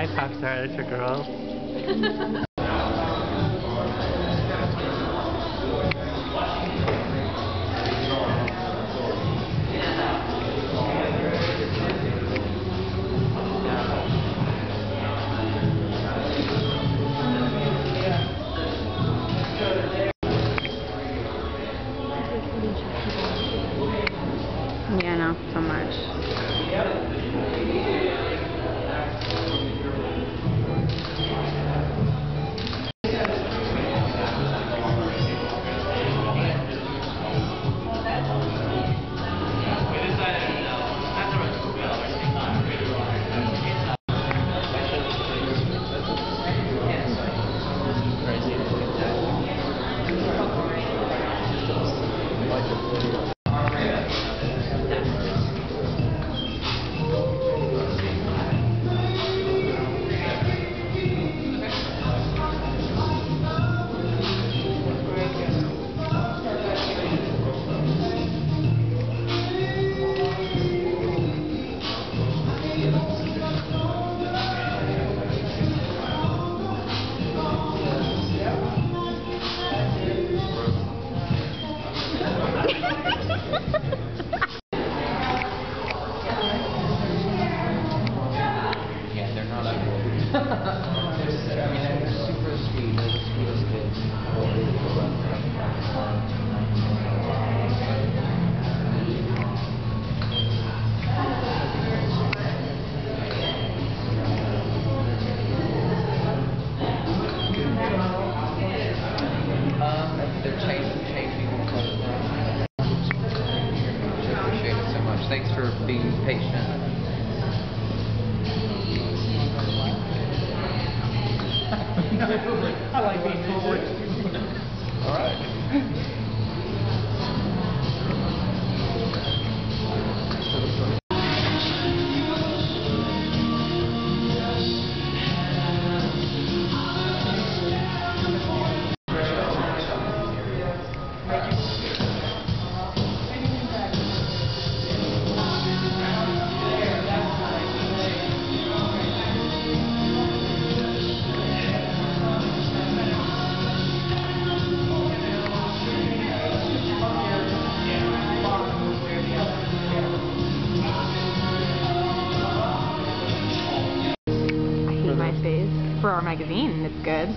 Hi, pop star little girl. Yeah, no, so much. Much. Thanks for being patient. I like being forward. All right. For our magazine, it's good.